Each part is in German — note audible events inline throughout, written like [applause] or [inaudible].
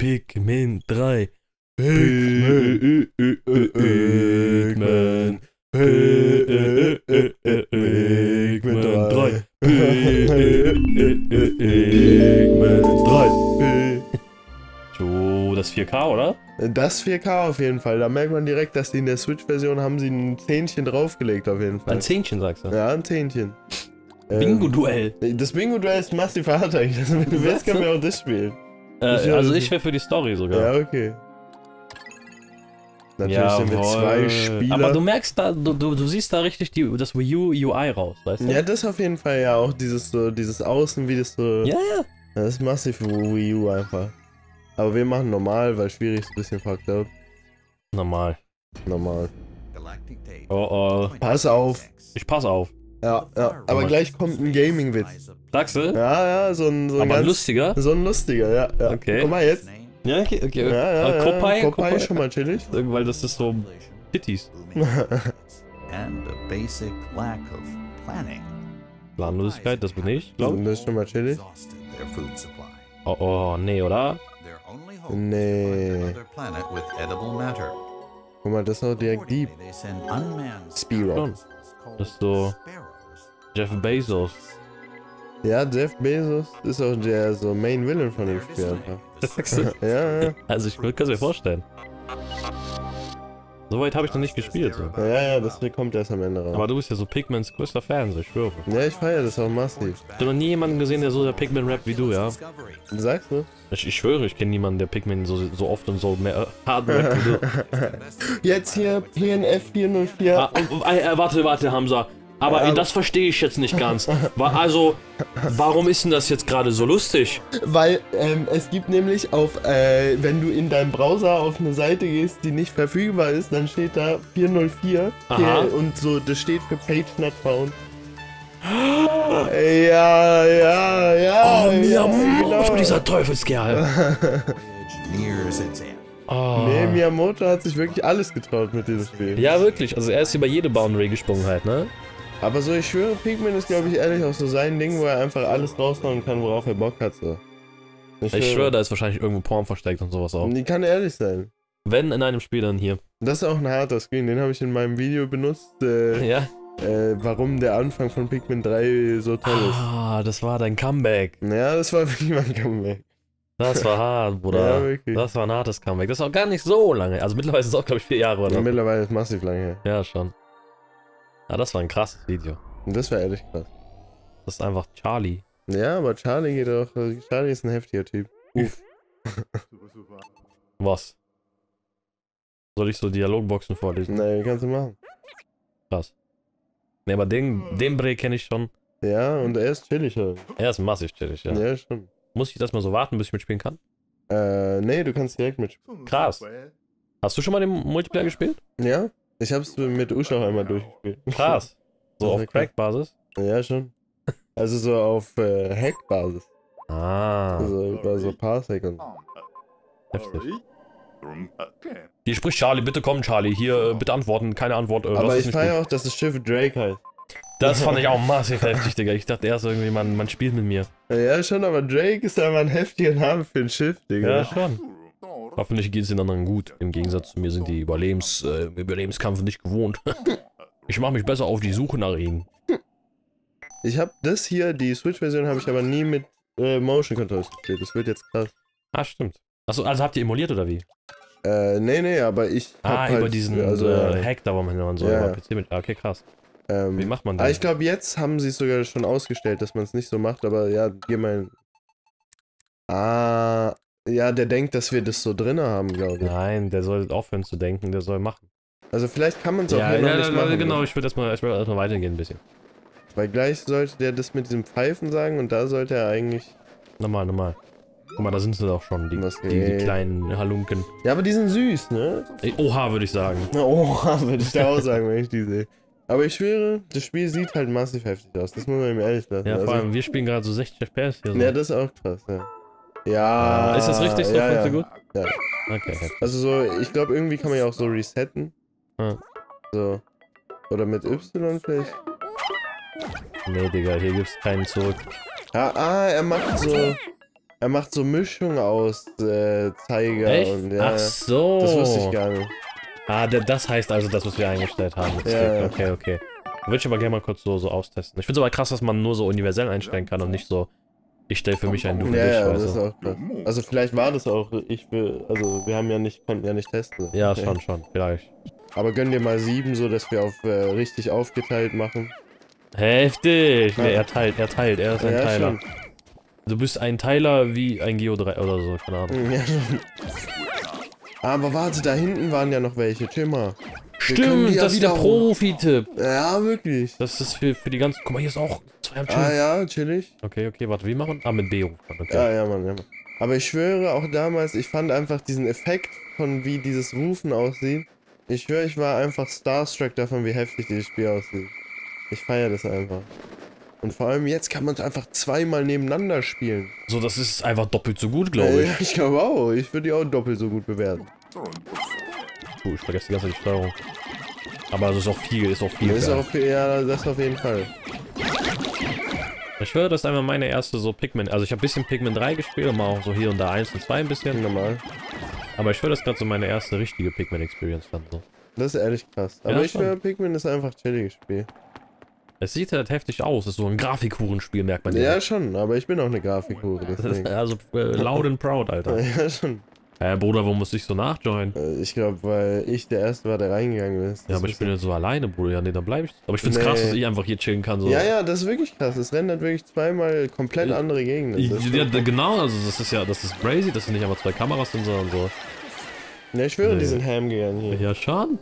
Pikmin 3. Pikmin. Pikmin. Pikmin 3. Pikmin 3. So, das 4K, oder? Das 4K auf jeden Fall. Da merkt man direkt, dass die in der Switch-Version haben sie ein Zähnchen draufgelegt auf jeden Fall. Ein Zähnchen, sagst du. ja, ein Zähnchen. Ähm, Bingo-Duell. Das Bingo-Duell ist massiv hart eigentlich. [laughs] Wenn du willst, können wir auch das spielen. Äh, also ich wäre für die Story sogar. Ja, okay. Natürlich sind wir zwei Jawohl. Spieler. Aber du merkst da, du, du, du siehst da richtig die, das Wii U UI raus, weißt du? ja, das auf jeden Fall ja auch dieses so, dieses Außen, wie das so. ja. ja. Das ist massiv Wii U einfach. Aber wir machen normal, weil schwierig ist ein bisschen fucked up. Normal. Normal. Oh oh. Pass auf. Ich pass auf. Ja, ja. Aber gleich kommt ein Gaming-Witz. Sagst du? Ja, ja, so ein, so ein Aber ganz, lustiger? so ein lustiger, ja, ja. Okay. Guck mal jetzt. Ja, okay, okay. Ja, ja, Äh, ja. Popeye? Popeye ist schon mal chillig. [laughs] Weil das ist so Titties. [laughs] and a basic lack of planning Planlosigkeit, das bin ich, glaub ich. Das ist schon mal chillig. Oh, oh, nee, oder? Nee. Guck mal, das ist auch direkt deep. Spiro. Das ist so. Jeff Bezos. Ja, Jeff Bezos ist auch der so Main Villain von dem Spiel einfach. Das sagst du? Ja, ja. Also ich kann es mir vorstellen. Soweit habe ich noch nicht gespielt. So. Ja, ja, das kommt erst am Ende raus. Aber du bist ja so Pigments größter Fan, so, ich schwöre. Ja, ich feiere das auch massiv. Ich habe noch nie jemanden gesehen, der so der Pigment-Rap wie du, ja? Sagst du? Ich, ich schwöre, ich kenne niemanden, der Pigment so, so oft und so mehr, äh, hart rappt wie du. [laughs] Jetzt hier PNF 404. Ah, äh, äh, warte, warte, Hamza. Aber Ja. äh, das verstehe ich jetzt nicht ganz. Also, warum ist denn das jetzt gerade so lustig? Weil ähm, es gibt nämlich auf, äh, wenn du in deinem Browser auf eine Seite gehst, die nicht verfügbar ist, dann steht da 404 Aha. und so, das steht für Page Not Found. [gasps] Ja, ja, ja. Oh, ja, Miyamoto, genau. dieser Teufelskerl. Oh. [laughs] Nee, Miyamoto hat sich wirklich alles getraut mit diesem Spiel. Ja, wirklich. Also er ist über jede Boundary gesprungen halt, ne? Aber so, ich schwöre, Pikmin ist, glaube ich, ehrlich auch so sein Ding, wo er einfach alles raushauen kann, worauf er Bock hat, so. Ich schwöre, da ist wahrscheinlich irgendwo Porn versteckt und sowas auch. Die kann ehrlich sein. Wenn in einem Spiel dann hier. Das ist auch ein harter Screen, den habe ich in meinem Video benutzt, äh, [laughs] Ja. äh, warum der Anfang von Pikmin 3 so toll ist. Ah, das war dein Comeback. Ja, das war [laughs] wirklich mein Comeback. Das war hart, [laughs] Ja, Bruder. wirklich. Das war ein hartes Comeback. Das ist auch gar nicht so lange. Also mittlerweile ist es auch, glaube ich, vier Jahre oder? Mittlerweile ist massiv lange her. Ja, schon. Ja, das war ein krasses Video. Das war ehrlich krass. Das ist einfach Charlie. Ja, aber Charlie geht auch. Charlie ist ein heftiger Typ. Uff. [laughs] Was? Soll ich so Dialogboxen vorlesen? Nein, kannst du machen. Krass. Ne, aber den, den Bre kenne ich schon. Ja, und er ist chillig halt. Er ist massiv chillig, ja. Ja, schon. Muss ich das mal so warten, bis ich mitspielen kann? Äh, nee, du kannst direkt mit. Krass. Hast du schon mal den Multiplayer gespielt? Ja? Ich hab's mit Usha auch einmal durchgespielt. Krass. [laughs] So auf. Crack-Basis? Ja, schon. Also so auf äh, Hack-Basis. Ah, Also über so Parsec und. heftig. Hier spricht Charlie, bitte komm Charlie, hier äh, bitte antworten, keine Antwort. Äh, Aber ich feiere auch, dass das Schiff Drake heißt. Das fand ich [laughs] auch massiv heftig, Digga. Ich dachte erst irgendwie, man, man spielt mit mir. Ja, schon, aber Drake ist aber ein heftiger Name für ein Schiff, Digga. Ja, schon. Hoffentlich geht es den anderen gut. Im Gegensatz zu mir sind die Überlebens, äh, Überlebenskampf nicht gewohnt. [laughs] ich mache mich besser auf die Suche nach ihnen. Ich hab das hier, die Switch-Version, habe ich aber nie mit äh, Motion Controls gespielt. Das wird jetzt krass. Ah, stimmt. Achso, also habt ihr emuliert oder wie? Äh, nee, nee, aber ich Ah, halt, über diesen also, äh, Hack da, wo man und so Ja. PC mit. Okay, krass. ähm, Wie macht man Ah, das? ich glaube, jetzt haben sie es sogar schon ausgestellt, dass man es nicht so macht, aber ja, geh mal. Ah, ja, der denkt, dass wir das so drin haben, glaube ich. Nein, der soll aufhören zu denken, der soll machen. Also vielleicht kann man es auch Ja, hier noch ja, nicht ja, machen. genau, ne? ich würde erstmal erst mal, erst weitergehen ein bisschen. Weil gleich sollte der das mit diesem Pfeifen sagen und da sollte er eigentlich. Normal, normal. Guck mal, da sind sie doch schon, die, die, die kleinen Halunken. Ja, aber die sind süß, ne? Oha, würde ich sagen. Na, oha, würde ich da auch sagen, wenn ich die sehe. Aber ich schwöre, das Spiel sieht halt massiv heftig aus. Das muss man ihm ehrlich lassen. Ja, vor also, allem, wir spielen gerade so 60 FPS hier. So. ja, das ist auch krass, ja. Ja. ist das richtig so? Ja, ja. gut? Ja. Okay. Also so, ich glaube, irgendwie kann man ja auch so resetten. Ja. So. Oder mit Y vielleicht. Nee, Digga, hier gibt's keinen zurück. Ah, ah, er macht so. Er macht so Mischung aus äh, Zeiger Echt? und ja. Ach so. Das wusste ich gar nicht. Ah, das heißt also das, was wir eingestellt haben. ja. Okay, okay. Würde ich aber gerne mal kurz so, so austesten. Ich finde es aber krass, dass man nur so universell einstellen kann und nicht so, ich stelle für mich ein, du für Ja, dich. ja, das ist auch krass. Also vielleicht war das auch, ich will, also wir haben ja nicht, konnten ja nicht testen. Ja, schon, schon, vielleicht. Aber gönn dir mal sieben, so dass wir auf äh, richtig aufgeteilt machen. Heftig! Ja. Nee, er teilt, er teilt, er ist ein ja, Teiler. schon. Du bist ein Teiler wie ein Geo 3 oder so, keine Ahnung. Ja, schon. Aber warte, da hinten waren ja noch welche. Chill mal. Stimmt, ja das ist der wieder- Profi-Tipp. Ja, wirklich. Das ist für, für die ganzen. Guck mal, hier ist auch zwei am Chillen. Ah ja, chillig. Okay, okay, warte, wie machen? Ah, mit B ruft man, okay. Ja, ja, Mann, ja, Mann. Aber ich schwöre, auch damals, ich fand einfach diesen Effekt von wie dieses Rufen aussieht. Ich schwöre, ich war einfach starstruck davon, wie heftig dieses Spiel aussieht. Ich feiere das einfach. Und vor allem jetzt kann man es einfach zweimal nebeneinander spielen. So, das ist einfach doppelt so gut, glaube ich. Ja, ich glaube auch. Ich würde die auch doppelt so gut bewerten. Puh, ich vergesse die ganze Zeit die Steuerung. Aber es ist auch viel, ist auch viel. Ist geil. auf, ja, das auf jeden Fall. Ich schwöre, das ist einfach meine erste so Pikmin. Also ich habe ein bisschen Pikmin 3 gespielt und mal auch so hier und da 1 und 2 ein bisschen. Normal. Aber ich schwöre, das ist gerade so meine erste richtige Pikmin-Experience dann so. Das ist ehrlich krass. Aber Ja, ich schwöre, Pikmin ist einfach ein chilliges Spiel. Es sieht halt heftig aus, es ist so ein Grafikhurenspiel, merkt man Ja, schon, aber ich bin auch eine Grafikhure, [laughs] Das also äh, loud and proud, Alter. [laughs] Ja, schon. Äh, Bruder, warum muss ich so nachjoinen? Äh, Ich glaube, weil ich der Erste war, der reingegangen ist. Ja, aber ich bin ja so alleine, Bruder. Ja, nee, dann bleib ich. Aber ich find's krass, Nee. dass ich einfach hier chillen kann. So. Ja, ja, das ist wirklich krass. Es rendert wirklich zweimal komplett andere Gegenden. Das Ja, d- genau, also das ist ja, das ist crazy, dass es nicht einfach zwei Kameras sind, sondern so. Ja, ich schwöre, Nee. die sind ham gegangen hier. Ja, schon.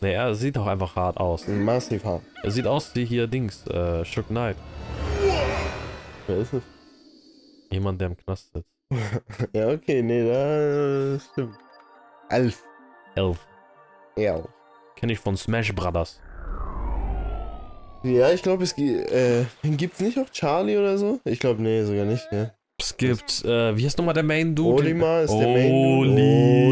Nee, er sieht auch einfach hart aus. Massiv hart. Er sieht aus wie hier Dings, äh, Shook Knight. Wer ist es? Jemand, der im Knast sitzt. Ja, okay, nee, da stimmt. Elf. Elf. Ja. Kenne ich von Smash Brothers. Ja, ich glaube, es gi- äh, gibt's nicht auch Charlie oder so? Ich glaube, nee, sogar nicht, ja. Es gibt, äh, wie heißt nochmal der Main Dude? Olimar ist der Main Dude.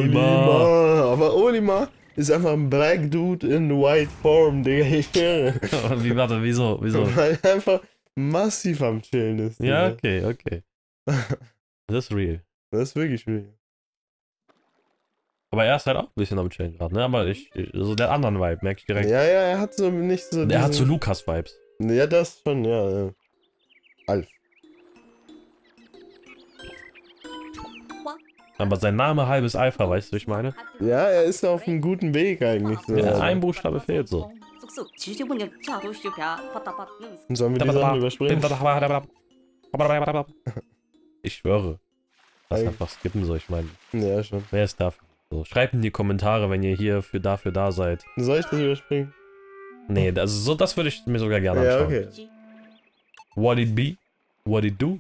Olimar. Aber Olimar ist einfach ein Black Dude in White Form, Digga, ich [laughs] wie, warte, wieso, wieso? Weil er einfach massiv am Chillen ist. Ja, Digga. okay, okay. [laughs] Das ist real. Das ist wirklich schwierig. Aber er ist halt auch ein bisschen am Chillen gerade, ne? Aber ich, ich- so der anderen Vibe, merke ich direkt. Ja, ja, er hat so nicht so. Der hat so diesen- Lukas-Vibes. Ja, das schon, ja. ja. Alf. Aber sein Name halbes Alpha, weißt du, ich meine? Ja, er ist auf einem guten Weg eigentlich. So. Ja, ein Buchstabe fehlt so. Sollen wir die Sachen überspringen? [laughs] [laughs] Ich schwöre. Lass Eig- einfach skippen so, ich meine, Ja, schon. wer ist dafür? So, schreibt in die Kommentare, wenn ihr hier für dafür da seid. Soll ich das überspringen? Nee, also so, das würde ich mir sogar gerne Ja, anschauen. okay. What it be? What it do?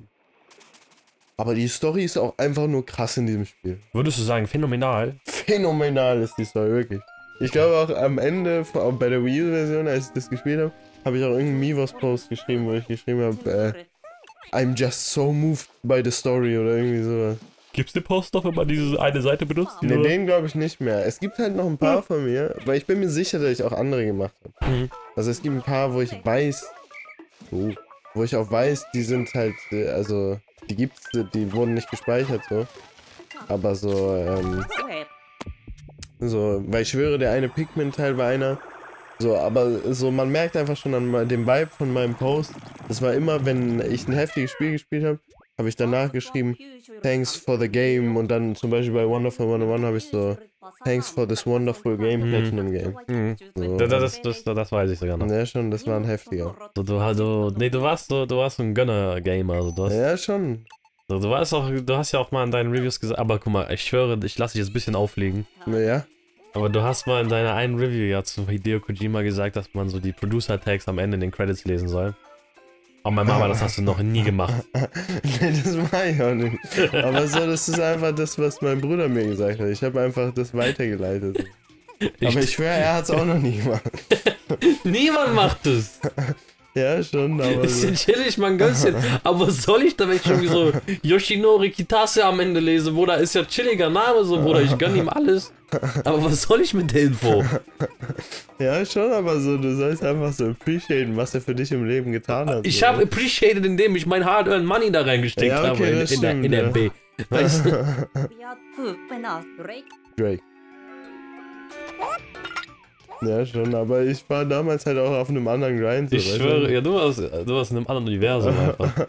Aber die Story ist auch einfach nur krass in diesem Spiel. Würdest du sagen, phänomenal? Phänomenal ist die Story, wirklich. Ich glaube auch am Ende, vor- auch bei der Wii U-Version, als ich das gespielt habe, habe ich auch irgendeinen Mivos-Post geschrieben, wo ich geschrieben habe, äh, I'm just so moved by the story oder irgendwie sowas. Gibt's den Post noch, wenn man diese eine Seite benutzt? Ne, den glaube ich nicht mehr. Es gibt halt noch ein paar von mir, weil ich bin mir sicher, dass ich auch andere gemacht habe. Mhm. Also es gibt ein paar, wo ich weiß, oh, wo ich auch weiß, die sind halt, äh, also die gibt's, die wurden nicht gespeichert so. Aber so, ähm, so, weil ich schwöre, der eine Pikmin-Teil war einer. So, aber so, man merkt einfach schon an dem Vibe von meinem Post. Das war immer, wenn ich ein heftiges Spiel gespielt habe, habe ich danach geschrieben, thanks for the game. Und dann zum Beispiel bei Wonderful 101 habe ich so, thanks for this wonderful game, Mhm. Platinum Game. Mhm. So. Das, das, das, das, das weiß ich sogar noch. Ja, schon, das war ein heftiger. So, du, du, nee, du warst so, du warst so ein Gönner-Gamer. Also du, hast, Ja, schon. so, du warst auch, du hast ja auch mal in deinen Reviews gesagt, aber guck mal, ich schwöre, ich lasse dich jetzt ein bisschen auflegen. Ja. Aber du hast mal in deiner einen Review ja zu Hideo Kojima gesagt, dass man so die Producer-Tags am Ende in den Credits lesen soll. Aber mein Mama, das hast du noch nie gemacht. [laughs] nee, das war ich auch nicht. Aber so, das ist einfach das, was mein Bruder mir gesagt hat. Ich habe einfach das weitergeleitet. [laughs] Aber ich schwöre, er hat es auch noch nie gemacht. [laughs] Niemand macht es. Ja, schon, aber. Ist So. chillig, mein Götzchen. Aber soll ich da, wenn ich schon wie so Yoshinori Kitase am Ende lese, Bruder, ist ja chilliger Name so, Bruder, ich gönn ihm alles. Aber was soll ich mit der Info? [laughs] Ja, schon, aber so, du sollst einfach so appreciaten, was er für dich im Leben getan hat. Ich so, habe ne? appreciated, indem ich mein Hard-Earned Money da reingesteckt Ja, okay, habe in, das in, der, in stimmt, der ja. B. Weißt du? [laughs] Drake. Ja, schon, aber ich war damals halt auch auf einem anderen Grind. So, Ich du? schwöre, ja, du warst, du warst in einem anderen Universum einfach. [laughs]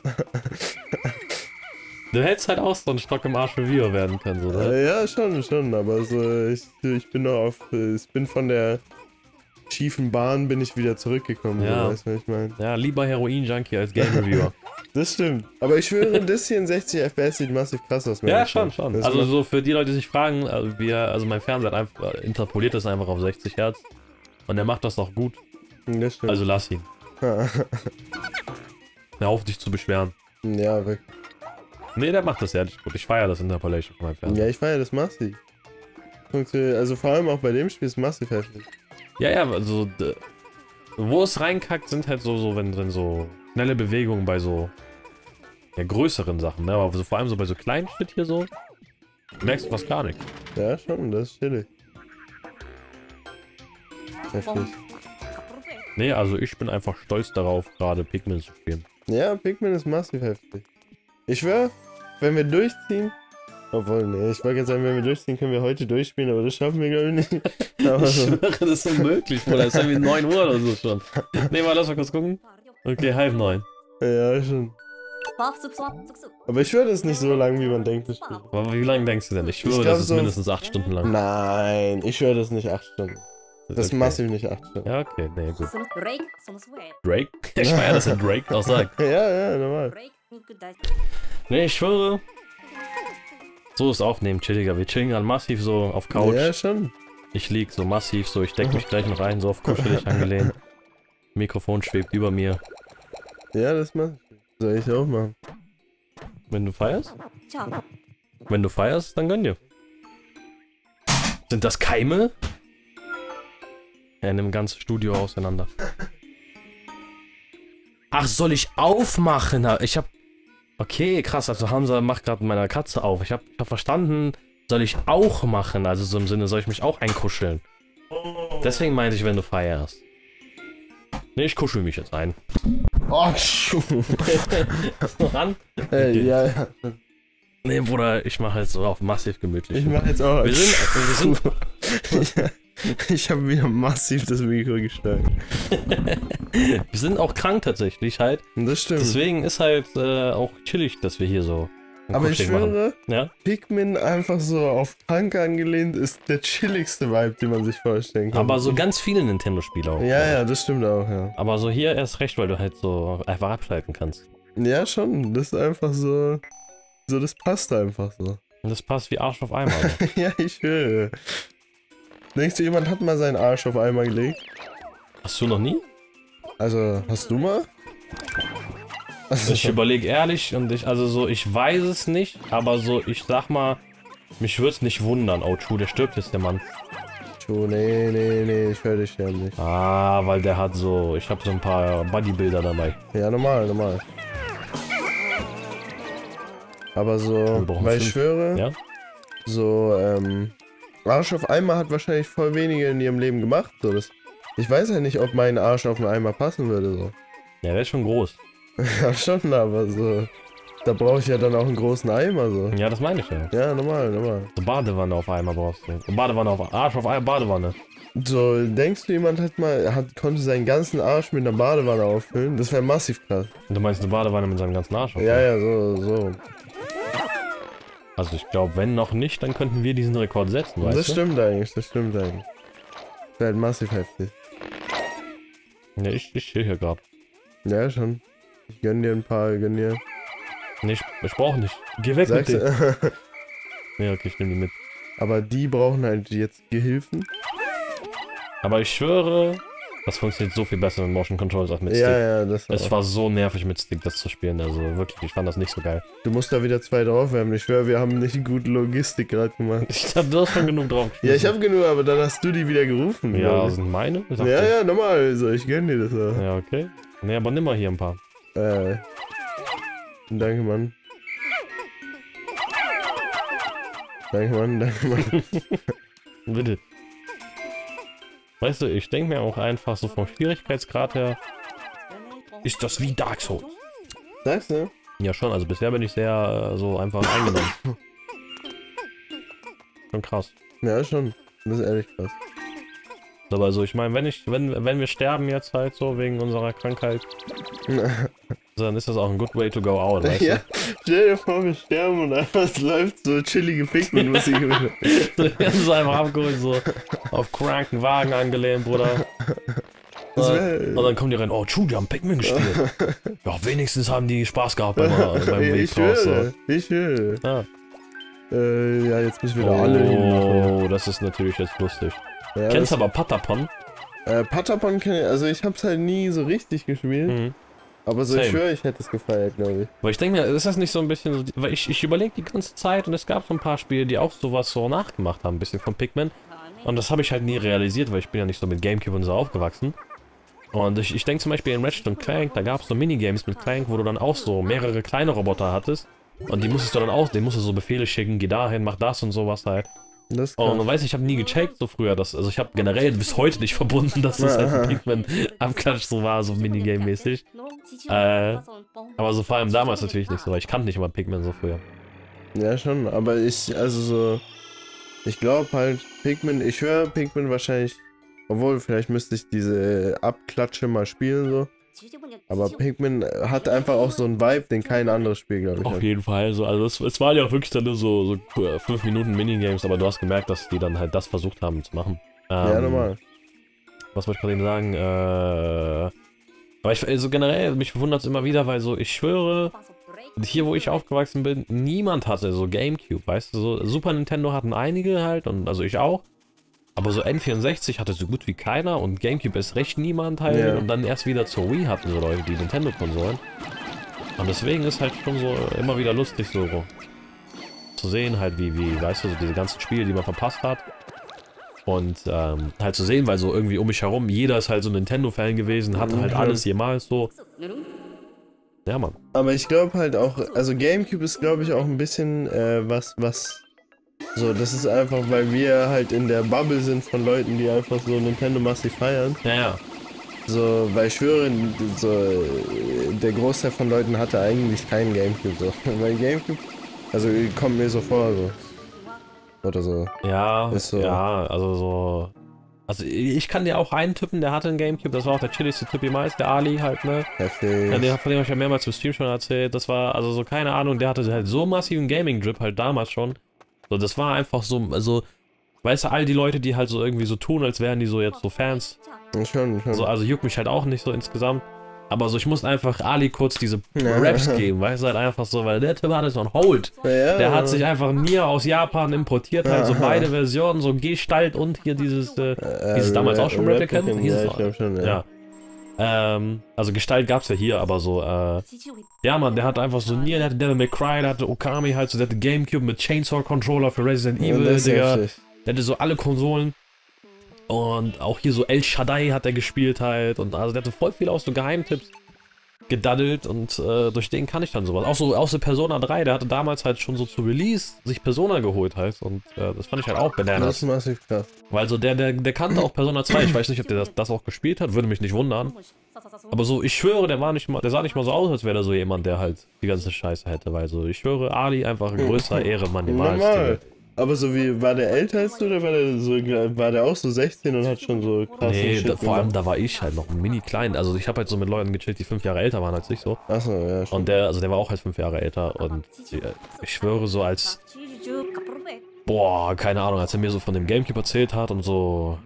Du hättest halt auch so ein Stock im Arsch wie wir werden können, so, ne? Äh, Ja, schon, schon, aber so, ich, ich bin noch auf, ich bin von der schiefen Bahn bin ich wieder zurückgekommen, Ja. so, weißt du, was ich meine? Ja, lieber Heroin-Junkie als Game-Reviewer. [laughs] Das stimmt. Aber ich schwöre, das hier in 60 FPS sieht massiv krass aus. ja, schon, schon. Das Also so für die Leute, die sich fragen, also, wir, also mein Fernseher einfach, äh, interpoliert das einfach auf 60 Hertz. Und er macht das auch gut. das stimmt. Also lass ihn. [laughs] Hör auf, dich zu beschweren. ja, weg. Nee, der macht das ehrlich gut. Ich feiere das Interpolation von meinem Fernseher. Ja, ich feiere das massiv. Also vor allem auch bei dem Spiel ist massiv heftig. Ja, ja, also wo es reinkackt, sind halt so, so wenn, wenn so schnelle Bewegungen bei so ja, größeren Sachen, ne? Aber so, vor allem so bei so kleinen Shit hier so, merkst du was gar nicht. Ja, schon, das ist chillig. Heftig. Nee, also ich bin einfach stolz darauf, gerade Pikmin zu spielen. Ja, Pikmin ist massiv heftig. Ich schwör, wenn wir durchziehen. Obwohl, nee, ich wollte jetzt sagen, wenn wir durchziehen, können wir heute durchspielen, aber das schaffen wir, glaube ich, nicht. Aber [laughs] Ich schwöre, das ist unmöglich, Bruder. Es ist irgendwie 9 Uhr oder so schon. Nee, mal lass mal kurz gucken. Okay, halb neun. ja, schon. Aber ich schwör, das ist nicht so lang, wie man denkt, das Spiel. Aber wie lange denkst du denn? Ich schwöre, glaub, das ist so- mindestens 8 Stunden lang. Nein, ich schwör, das ist nicht 8 Stunden. Das ist Okay. massiv nicht 8 Stunden. Ja, okay, nee, gut. Drake? [laughs] Ich feier, dass er Drake auch sagt. [laughs] Ja, ja, normal. Nee, ich schwöre. So ist aufnehmen chilliger. Wir chillen gerade massiv so auf Couch. Ja, schon. Ich lieg so massiv so, ich deck mich gleich noch rein, so auf kuschelig [laughs] angelehnt. Mikrofon schwebt über mir. Ja, das mach ich. Soll ich auch machen. Wenn du feierst? Ciao. Wenn du feierst, dann gönn dir. Sind das Keime? Er nimmt ganz Studio auseinander. Ach, soll ich aufmachen? Ich hab. Okay, krass. Also Hamza macht gerade meiner Katze auf. Ich hab, ich hab verstanden, soll ich auch machen? Also so im Sinne, soll ich mich auch einkuscheln? Deswegen meinte ich, wenn du feierst. Nee, ich kuschel mich jetzt ein. Oh. Ran? [laughs] Ey, ja, ja. Nee, Bruder, ich mache jetzt so auf massiv gemütlich. Ich mach jetzt auch. Wir sind, wir sind, [laughs] [laughs] [laughs] ich habe wieder massiv das Mikro gesteuert. [laughs] wir sind auch krank tatsächlich halt. Das stimmt. Deswegen ist halt äh, auch chillig, dass wir hier so Aber ich schwöre, Ja? Pikmin einfach so auf Punk angelehnt ist der chilligste Vibe, den man sich vorstellen kann. Aber so ganz viele Nintendo-Spiele auch. Ja, ja, das stimmt auch, ja. Aber so hier erst recht, weil du halt so einfach abschalten kannst. Ja, schon. Das ist einfach so. So, das passt einfach so. Und das passt wie Arsch auf einmal. Alter. [laughs] ja, ich schwöre. Denkst du, jemand hat mal seinen Arsch auf einmal gelegt? Hast du noch nie? Also, hast du mal? Also, Ich überlege ehrlich und ich, also so, ich weiß es nicht, aber so, ich sag mal, mich würde es nicht wundern. Oh, true, der stirbt jetzt, der Mann. Tschu, nee, nee, nee, ich höre dich ja nicht. Ah, weil der hat so, ich habe so ein paar Bodybuilder dabei. Ja, normal, normal. Aber so, weil ich fünf. schwöre, Ja? so, ähm, Arsch auf Eimer hat wahrscheinlich voll wenige in ihrem Leben gemacht. So, das, ich weiß ja nicht, ob mein Arsch auf einen Eimer passen würde, so. Ja, der ist schon groß. [laughs] Ja, schon, aber so, da brauche ich ja dann auch einen großen Eimer, so. Ja, das meine ich ja. Ja, normal, normal. So Badewanne auf einmal brauchst du. So Badewanne auf Arsch auf einmal Badewanne. So, denkst du, jemand hat mal, hat, konnte seinen ganzen Arsch mit einer Badewanne auffüllen? Das wäre massiv krass. Und du meinst eine Badewanne mit seinem ganzen Arsch auf? Ja, ja, so, so. Also ich glaube, wenn noch nicht, dann könnten wir diesen Rekord setzen, weißt das du? stimmt eigentlich, das stimmt eigentlich. Das wäre halt massiv heftig. Ja, ich, ich chill hier gerade. Ja, schon. Ich gönn dir ein paar, gönn dir. Nee, ich, ich brauche nicht. Geh weg Sagst mit dem. du? Nee, okay, ich nehme die mit. Aber die brauchen halt jetzt Gehilfen. Aber ich schwöre, das funktioniert so viel besser mit Motion Controls als mit Stick. Ja, ja, das Es auch. war so nervig mit Stick, das zu spielen. Also wirklich, ich fand das nicht so geil. Du musst da wieder zwei draufwerfen. Ich schwöre, wir haben nicht gut Logistik gerade gemacht. Ich hab, du hast schon genug drauf [laughs] Ja, ich habe genug, aber dann hast du die wieder gerufen. Ja, sind meine? Ja, ja, normal. Also, ich gönn dir das. Ja. Ja, okay. Nee, aber nimm mal hier ein paar. Äh. Danke, Mann. Danke, Mann, danke, Mann. [laughs] Bitte. Weißt du, ich denke mir auch einfach so vom Schwierigkeitsgrad her, ist das wie Dark Souls. Sagst du? Ja schon, also bisher bin ich sehr äh, so einfach eingenommen. Schon krass. Ja, schon. Das ist ehrlich krass. Aber also ich meine, wenn ich, wenn, wenn wir sterben jetzt halt so wegen unserer Krankheit, [laughs] dann ist das auch ein good way to go out, weißt ja, stell dir vor, wir sterben und einfach läuft so chillige Pikmin-Musik. du? [laughs] So einfach abgeholt, so auf kranken Wagen angelehnt, Bruder. Äh, wär- und dann kommen die rein, oh, true, die haben Pikmin gespielt. [laughs] ja, wenigstens haben die Spaß gehabt beim, beim Weg ich raus. So. höre, ich höre. Ja. Äh, ja, jetzt müssen wir da alle hinmachen. Oh, das ist natürlich jetzt lustig. Ja, Kennst du aber Patapon? äh, Patapon kenn ich, also ich hab's halt nie so richtig gespielt, Mhm. Aber so ich Same. schwöre, ich hätte es gefeiert, glaube ich. Weil ich denke mir, ist das nicht so ein bisschen so, weil ich, ich überlege die ganze Zeit und es gab so ein paar Spiele, die auch sowas so nachgemacht haben, ein bisschen von Pikmin. Und das habe ich halt nie realisiert, weil ich bin ja nicht so mit Gamecube und so aufgewachsen. Und ich, ich denke zum Beispiel in Ratchet und Clank, da gab es so Minigames mit Clank, wo du dann auch so mehrere kleine Roboter hattest. Und die musstest du dann auch, denen musst du so Befehle schicken, geh dahin, mach das und sowas halt. Das Und du weißt, ich habe nie gecheckt so früher, dass, also ich habe generell bis heute nicht verbunden, dass das halt ein Pikmin-Abklatsch so war, so Minigame-mäßig. Äh, Aber so vor allem damals natürlich nicht so, weil ich kannte nicht immer Pikmin so früher. Ja, schon, aber ich, also so, ich glaube halt, Pikmin, ich höre Pikmin wahrscheinlich, obwohl, vielleicht müsste ich diese Abklatsche mal spielen, so. Aber Pikmin hat einfach auch so einen Vibe, den kein anderes Spiel, glaube ich, Auf hat. jeden Fall, so, also es, es waren ja auch wirklich dann nur so, so 5 Minuten Minigames, aber du hast gemerkt, dass die dann halt das versucht haben zu machen. Ja, Ähm, normal. Was wollte ich gerade eben sagen? Äh, aber ich, also generell, mich wundert es immer wieder, weil so, ich schwöre, hier wo ich aufgewachsen bin, niemand hatte so Gamecube, weißt du, so Super Nintendo hatten einige halt und also ich auch. Aber so N64 hatte so gut wie keiner und Gamecube ist recht niemand halt Ja. und dann erst wieder zur Wii hatten so Leute die Nintendo-Konsolen. Und deswegen ist halt schon so immer wieder lustig so zu sehen halt wie, wie, weißt du, so diese ganzen Spiele, die man verpasst hat. Und ähm, halt zu sehen, weil so irgendwie um mich herum, jeder ist halt so Nintendo-Fan gewesen, hatte halt Mhm. alles jemals so. Ja, Mann. Aber ich glaube halt auch, also Gamecube ist, glaube ich, auch ein bisschen äh, was, was, so, das ist einfach, weil wir halt in der Bubble sind von Leuten, die einfach so Nintendo massiv feiern. Ja, ja. So, weil ich schwöre, so, der Großteil von Leuten hatte eigentlich keinen Gamecube, so. [laughs] Weil Gamecube, also kommt mir so vor, so. Oder so. Ja, Ist so. ja, also so. Also ich kann dir auch einen Typen, der hatte einen Gamecube, das war auch der chilligste Typ jemals, der Ali halt, ne? Heftig. Ja, den, von dem habe ich ja mehrmals im Stream schon erzählt. Das war, also so, keine Ahnung, der hatte halt so massiven Gaming-Drip halt damals schon. So, das war einfach so, also, weißt du, all die Leute, die halt so irgendwie so tun, als wären die so jetzt so Fans. Schon, schon. So, also juckt mich halt auch nicht so insgesamt. Aber so, ich muss einfach Ali kurz diese Ja. Raps geben, weißt du, halt einfach so, weil der Typ hat es on hold. ja, Der hat sich einfach Nier aus Japan importiert, halt so Aha. beide Versionen, so Gestalt und hier dieses, äh, äh, hieß es damals auch schon Replicant? Hieß Ja, es ja. ja. Ähm, also Gestalt gab's ja hier, aber so, äh, ja man, der hatte einfach so Nier, der hatte Devil May Cry, der hatte Okami halt so, der hatte Gamecube mit Chainsaw Controller für Resident Ja, Evil, Digga. Der hatte so alle Konsolen. Und auch hier so El Shaddai hat er gespielt halt. Und also der hatte voll viel auch so Geheimtipps gedaddelt und äh, durch den kann ich dann sowas. Auch so, auch so Persona 3, der hatte damals halt schon so zu Release sich Persona geholt halt. Und äh, das fand ich halt auch Das bananas. ist massiv krass. Weil so der, der, der kannte auch Persona 2. Ich weiß nicht, ob der das, das auch gespielt hat, würde mich nicht wundern. Aber so, ich schwöre, der war nicht mal, der sah nicht mal so aus, als wäre der so jemand, der halt die ganze Scheiße hätte. Weil so, ich schwöre, Ali einfach ein größer Ehremann niemals. Normal. Digga. Aber so wie, war der älter als du oder war der so, war der auch so 16 und hat schon so krass Nee, da, vor allem da war ich halt noch mini klein. Also ich habe halt so mit Leuten gechillt, die fünf Jahre älter waren als ich so. Achso, ja, schon. Und der, also der war auch halt fünf Jahre älter und äh, ich schwöre so als, boah, keine Ahnung, als er mir so von dem Gamecube erzählt hat und so,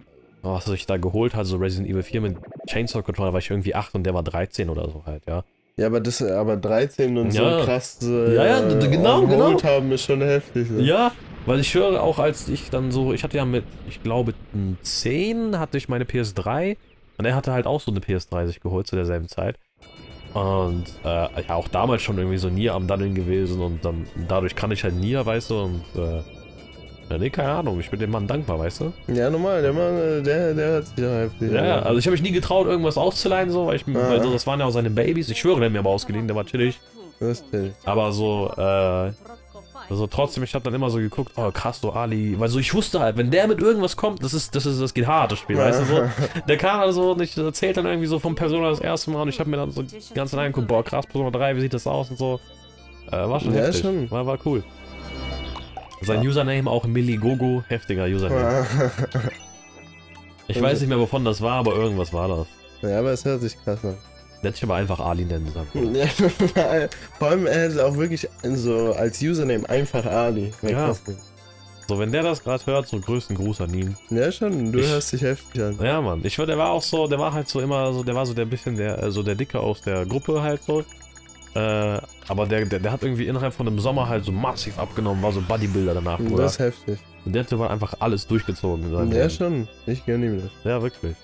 was er sich da geholt hat, so Resident Evil 4 mit Chainsaw Controller, war ich irgendwie 8 und der war 13 oder so halt, ja. Ja, aber das, aber 13 und Ja. so krass äh, Ja, ja, genau, hold genau. haben ist schon heftig. Ne? Ja, weil ich höre auch, als ich dann so, ich hatte ja mit, ich glaube, 10 hatte ich meine PS3 und er hatte halt auch so eine PS3 sich geholt zu derselben Zeit. Und äh, ja, auch damals schon irgendwie so Nier am Daddeln gewesen und dann dadurch kann ich halt Nier, weißt du, und äh, ja, nee, keine Ahnung, ich bin dem Mann dankbar, weißt du? Ja, normal, der Mann, äh, der, der hat sich heftig. Ja, ja, also ich habe mich nie getraut, irgendwas auszuleihen, so, weil ich, weil so, das waren ja auch seine Babys. Ich schwöre, der hat mir aber ausgeliehen, der war chillig. Das ist der. Aber so, äh, Also trotzdem, ich habe dann immer so geguckt, oh krass, so Ali, weil so ich wusste halt, wenn der mit irgendwas kommt, das ist, das ist, das geht hart, das Spiel, weißt du so. Der kam also und ich erzählt dann irgendwie so von Persona das erste Mal und ich habe mir dann so die ganze Zeit angeguckt, boah krass, Persona 3, wie sieht das aus und so. Äh, war schon Ja, heftig, schon. War, war cool. Sein Username auch Milligogo, heftiger Username. Ich weiß nicht mehr, wovon das war, aber irgendwas war das. ja, aber es hört sich krass an. Der hätte ich aber einfach Ali nennen [laughs] Vor allem, er hätte auch wirklich so als Username einfach Ali. Ja. So, wenn der das gerade hört, so größten Gruß an ihn. Ja, schon, du Ich- hörst dich heftig an. Ja, Mann. Ich war, der war auch so, der war halt so immer so, der war so der bisschen der, äh, so der Dicke aus der Gruppe halt so. Äh, aber der, der, der hat irgendwie innerhalb von einem Sommer halt so massiv abgenommen, war so Bodybuilder danach, Bruder. Das ist heftig. Und der hat einfach alles durchgezogen Ja, Leben. schon. Ich gönn ihm das. Ja, wirklich.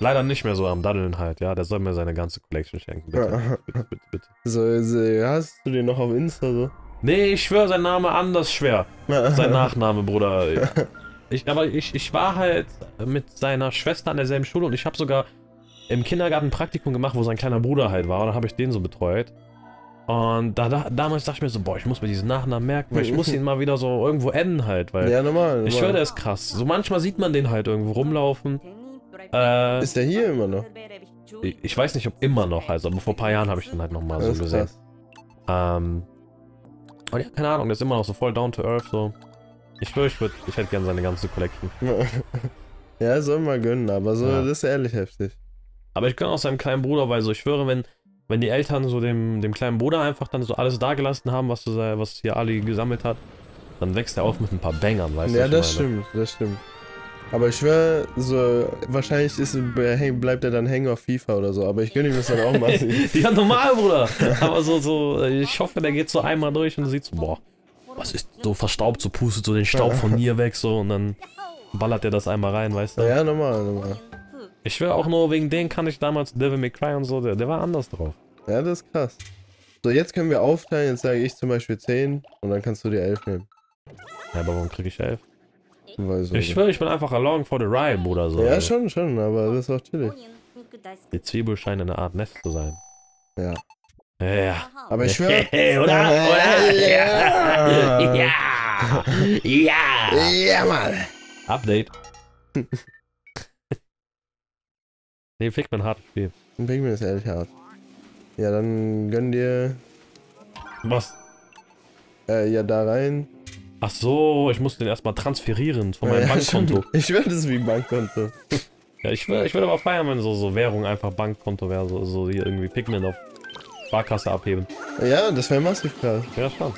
Leider nicht mehr so am Daddeln halt, ja. Der soll mir seine ganze Collection schenken, bitte. bitte, bitte, bitte. So, so, hast du den noch auf Insta so? Nee, ich schwöre, sein Name anders schwer. [laughs] Sein Nachname, Bruder. Ich, aber ich, ich war halt mit seiner Schwester an derselben Schule und ich habe sogar im Kindergarten ein Praktikum gemacht, wo sein kleiner Bruder halt war. Und dann habe ich den so betreut. Und da, da, damals dachte ich mir so, boah, ich muss mir diesen Nachnamen merken, weil ich muss ihn [laughs] mal wieder so irgendwo enden halt, weil Ja, normal. ich normal. schwöre, der ist krass. So manchmal sieht man den halt irgendwo rumlaufen. Äh, Ist der hier immer noch? ich, weiß nicht, ob immer noch, also, aber vor ein paar Jahren habe ich den halt nochmal so gesehen. krass. Ähm. Und ja, keine Ahnung, der ist immer noch so voll down to earth, so. Ich schwöre, ich, würd, ich hätte gerne seine ganze Collection. [laughs] ja, soll mal gönnen, aber so, Ja. das ist ehrlich heftig. Aber ich gönne auch seinem kleinen Bruder, weil so, ich schwöre, wenn, wenn die Eltern so dem, dem kleinen Bruder einfach dann so alles dagelassen haben, was, so, was hier Ali gesammelt hat, dann wächst er auf mit ein paar Bangern, weißt du? ja, das stimmt, das stimmt. Aber ich schwöre, so, wahrscheinlich ist, bleibt er dann hängen auf FIFA oder so, aber ich gönne ihm das dann auch mal. [laughs] ja, normal, Bruder. Aber so, so, ich hoffe, der geht so einmal durch und sieht so, boah, was ist so verstaubt, so pustet so den Staub von mir weg, so, und dann ballert er das einmal rein, weißt du? Ja, normal, normal. Ich schwöre auch nur, wegen dem kann ich damals Devil May Cry und so, der, der war anders drauf. Ja, das ist krass. So, jetzt können wir aufteilen, jetzt sage ich zum Beispiel 10 und dann kannst du dir 11 nehmen. Ja, aber warum kriege ich 11? streckenweise. Ich schwöre, ich bin einfach along for the rhyme oder so. Ja, schon, schon, aber das ist auch chillig. Die Zwiebel scheint eine Art Nest zu sein. Ja. Ja. Aber ich schwöre. [laughs] oder? oder? Ja. [laughs] Ja. Ja. Ja, Mann. Update. [laughs] nee, Pikmin hart Spiel. Pikmin ist ehrlich hart. Ja, dann gönn dir. Was? Äh, ja, da rein. Ach so, ich muss den erstmal transferieren von meinem ja, Bankkonto. [laughs] Ich das ist wie ein Bankkonto. [laughs] Ja, ich würde ich würd aber feiern, wenn so, so Währung einfach Bankkonto wäre, so, so hier irgendwie Pikmin auf Sparkasse abheben. Ja, das wäre massiv krass. Ja, schon.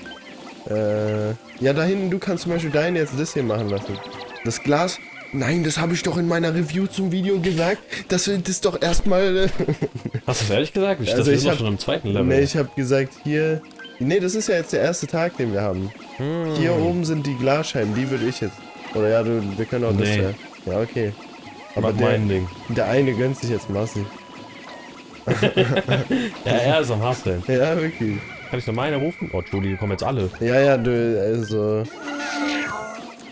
Äh, ja, da hinten, du kannst zum Beispiel deinen jetzt das hier machen lassen. Das Glas. Nein, das habe ich doch in meiner Review zum Video gesagt. Das ist doch erstmal. Äh, [laughs] Hast du es ehrlich gesagt? Ich, Also das ist ich doch hab- schon im zweiten Level. nee, ich habe gesagt, hier. Nee, das ist ja jetzt der erste Tag, den wir haben. Hm. Hier oben sind die Glasscheiben, die würde ich jetzt. Oder ja, du, wir können auch das Nee. ja. Ja, okay. Aber der, mein Ding. der eine gönnt sich jetzt massiv. [laughs] Ja, er ist am Hasseln. Ja, wirklich. Kann ich noch meine rufen? Oh, Julie, die kommen jetzt alle. Ja, ja, du, also.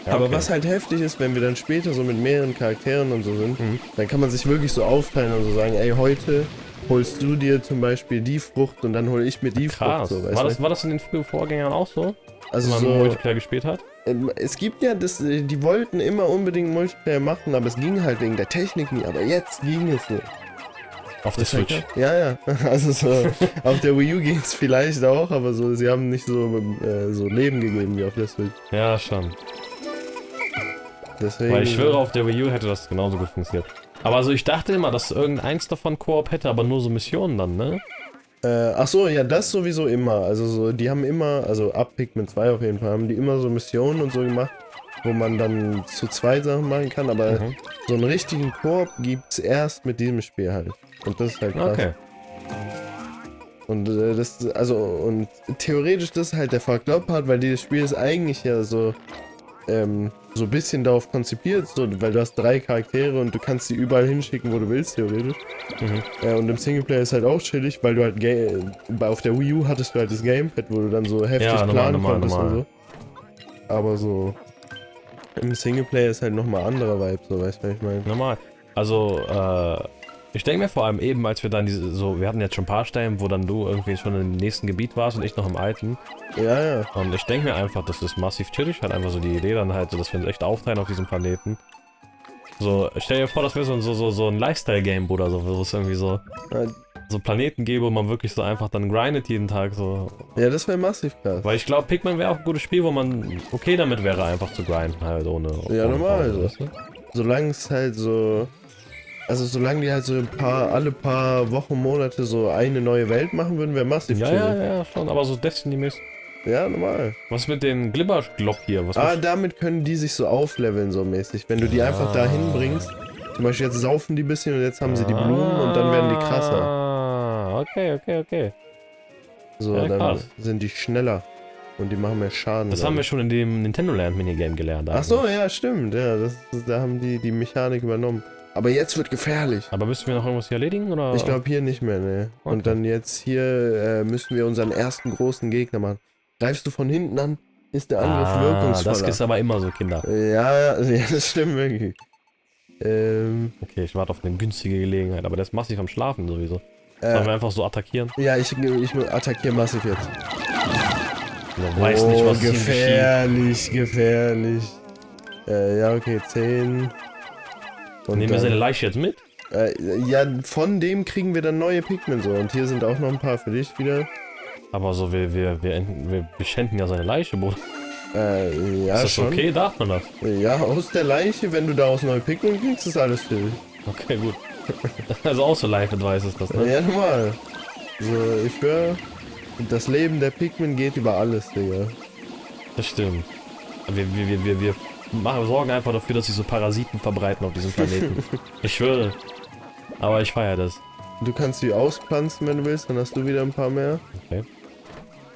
Ja, Aber okay. was halt heftig ist, wenn wir dann später so mit mehreren Charakteren und so sind, Mhm. dann kann man sich wirklich so aufteilen und so sagen, ey, heute holst du dir zum Beispiel die Frucht und dann hole ich mir die Krass. Frucht. So, war, das, war das in den frühen Vorgängern auch so? also wenn man so, Multiplayer gespielt hat? ähm, es gibt ja, das, äh, die wollten immer unbedingt Multiplayer machen, aber es ging halt wegen der Technik nie. Aber jetzt ging es so. Auf der Switch. Ja, ja. [laughs] Also so, auf der Wii U geht's vielleicht auch, aber so, sie haben nicht so, äh, so Leben gegeben wie auf der Switch. Ja, schon. Deswegen. Weil ich schwöre, auf der Wii U hätte das genauso gut funktioniert. Aber also ich dachte immer, dass irgendeins davon Koop hätte, aber nur so Missionen dann, ne? Äh, ach so, ja, das sowieso immer. Also so, die haben immer, also ab Pikmin 2 auf jeden Fall, haben die immer so Missionen und so gemacht, wo man dann zu zwei Sachen machen kann, aber Mhm. so einen richtigen Koop gibt's erst mit diesem Spiel halt. Und das ist halt krass. Okay. Und äh, das, also, und theoretisch das ist halt der Fucked Up Part, weil dieses Spiel ist eigentlich ja so, ähm, so ein bisschen darauf konzipiert, so, weil du hast drei Charaktere und du kannst sie überall hinschicken, wo du willst, theoretisch. Mhm. Äh, und im Singleplayer ist halt auch chillig, weil du halt Ga bei- auf der Wii U hattest du halt das Gamepad, wo du dann so heftig Ja, normal, planen normal, konntest normal. und so. Aber so im Singleplayer ist halt nochmal anderer Vibe, so weißt du, was ich meine. Normal. Also, äh, Ich denke mir vor allem eben, als wir dann diese, so, wir hatten jetzt schon ein paar Stellen, wo dann du irgendwie schon im nächsten Gebiet warst und ich noch im alten. Ja, ja. Und ich denke mir einfach, das ist massiv chillig, halt einfach so die Idee dann halt, so, dass wir uns echt aufteilen auf diesem Planeten. So, stell dir vor, das wäre so, so, so, so ein Lifestyle-Game oder so, wo es irgendwie so, so Planeten gäbe, wo man wirklich so einfach dann grindet jeden Tag, so. Ja, das wäre massiv krass. Weil ich glaube, Pikmin wäre auch ein gutes Spiel, wo man okay damit wäre, einfach zu grinden, halt ohne. Ja, normal, Pause, so. weißt du? Solange es halt so. Also solange die halt so ein paar, alle paar Wochen, Monate so eine neue Welt machen würden, wäre massiv Ja, ja, ja, schon, aber so Destiny-mäßig. Ja, normal. Was mit den Glibberglock hier? Was Ah, mit- damit können die sich so aufleveln, so mäßig. Wenn du die einfach da hinbringst. Zum Beispiel jetzt saufen die ein bisschen und jetzt haben sie die Blumen und dann werden die krasser. Ah, okay, okay, okay. So, Ja, dann krass. sind die schneller. Und die machen mehr Schaden. Das glaub haben wir schon in dem Nintendo Land Minigame gelernt. Ach so, ja, stimmt. Ja, das, da haben die die Mechanik übernommen. Aber jetzt wird gefährlich. Aber müssen wir noch irgendwas hier erledigen, oder? Ich glaube hier nicht mehr, ne. Okay. Und dann jetzt hier äh, müssen wir unseren ersten großen Gegner machen. Greifst du von hinten an, ist der Angriff ah, wirkungsvoller. das ist aber immer so, Kinder. ja, [laughs] ja, das stimmt wirklich. Ähm, Okay, ich warte auf eine günstige Gelegenheit, aber der ist massiv am Schlafen sowieso. Sollen wir äh, einfach so attackieren? ja, ich, ich attackiere massiv jetzt. Du weißt nicht, was. Oh, gefährlich, gefährlich. Äh, ja, okay, 10. Und Nehmen wir seine Leiche jetzt mit? Äh, ja, von dem kriegen wir dann neue Pikmin so. Und hier sind auch noch ein paar für dich wieder. Aber so, wir, wir, wir, wir beschänden ja seine Leiche, Bruder. Äh, ja, ist das schon. okay? Darf man das? Ja, aus der Leiche, wenn du daraus neue Pikmin kriegst, ist alles für dich. Okay, gut. [laughs] also auch so Live-Advice ist das, ne? Ja, normal. So, ich schwör, das Leben der Pikmin geht über alles, Digga. Das stimmt. Wir, wir, wir, wir, wir machen, sorgen einfach dafür, dass sich so Parasiten verbreiten auf diesem Planeten. [laughs] ich schwöre. Aber ich feiere das. Du kannst die auspflanzen, wenn du willst, dann hast du wieder ein paar mehr. Okay.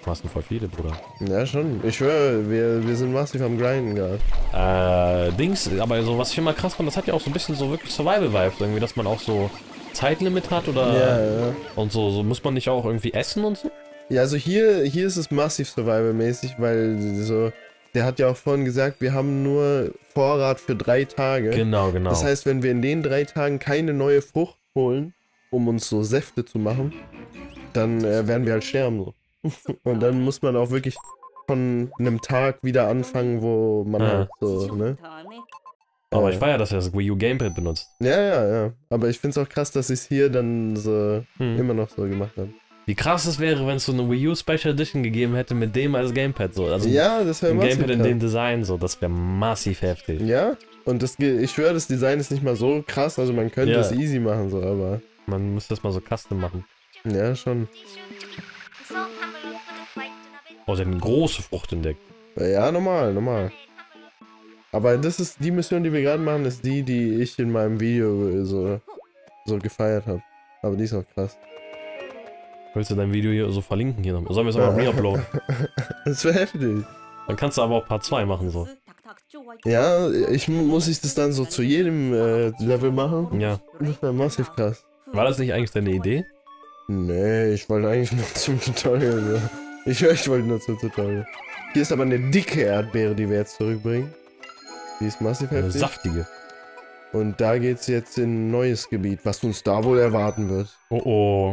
Du hast voll viele, Bruder. Ja, schon. Ich schwöre, wir, wir sind massiv am Grinden gerade. Äh, Dings, aber so, was ich immer krass fand, das hat ja auch so ein bisschen so wirklich Survival-Vibes, irgendwie, dass man auch so Zeitlimit hat oder. Ja, ja. Und so, so muss man nicht auch irgendwie essen und so? Ja, also hier, hier ist es massiv Survival-mäßig, weil so, der hat ja auch vorhin gesagt, wir haben nur Vorrat für drei Tage. Genau, genau. Das heißt, wenn wir in den drei Tagen keine neue Frucht holen, um uns so Säfte zu machen, dann äh, werden wir halt sterben. So. [laughs] Und dann muss man auch wirklich von einem Tag wieder anfangen, wo man Ja. halt so, ne? aber äh, ich feiere, dass er das Wii U Gamepad benutzt. Ja, ja, ja. Aber ich find's auch krass, dass sie es hier dann so Hm. immer noch so gemacht haben. Wie krass es wäre, wenn es so eine Wii U Special Edition gegeben hätte mit dem als Gamepad so. Also Ja, das wäre massiv Gamepad in dem Design so, das wäre massiv heftig. Ja, und das, ich schwöre, das Design ist nicht mal so krass, also man könnte Ja. es easy machen, so, aber Man müsste das mal so custom machen. ja, schon. Oh, sie hat eine große Frucht entdeckt. Ja, normal, normal. Aber das ist die Mission, die wir gerade machen, ist die, die ich in meinem Video äh, so, so gefeiert habe. Aber die ist auch krass. Willst du dein Video hier so verlinken hier? Sollen wir es auch aber reuploaden? [laughs] Das wäre heftig. Dann kannst du aber auch Part 2 machen so. Ja, ich muss ich das dann so zu jedem äh, Level machen? Ja. Das wäre massiv krass. War das nicht eigentlich deine Idee? Nee, ich wollte eigentlich nur [laughs] zum Tutorial. Ja. Ich höre, ich wollte nur zum Tutorial. Hier ist aber eine dicke Erdbeere, die wir jetzt zurückbringen. Die ist massiv heftig. Eine saftige. Und da geht's jetzt in ein neues Gebiet, was uns da wohl erwarten wird. Oh oh.